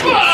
Come on.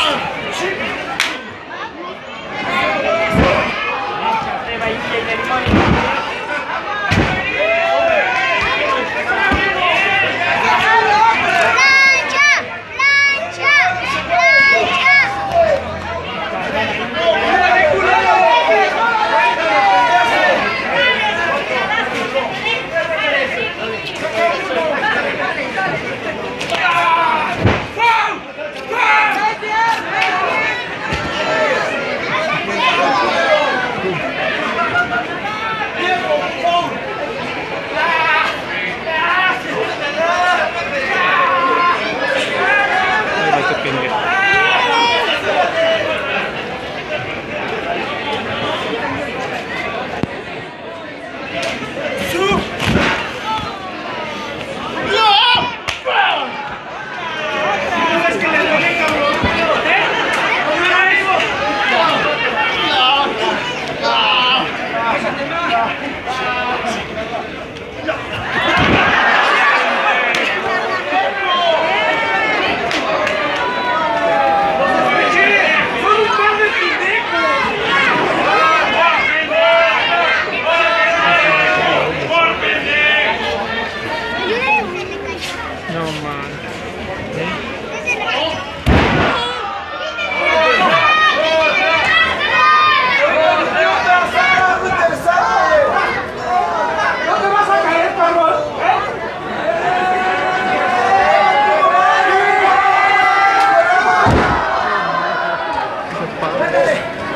えっ?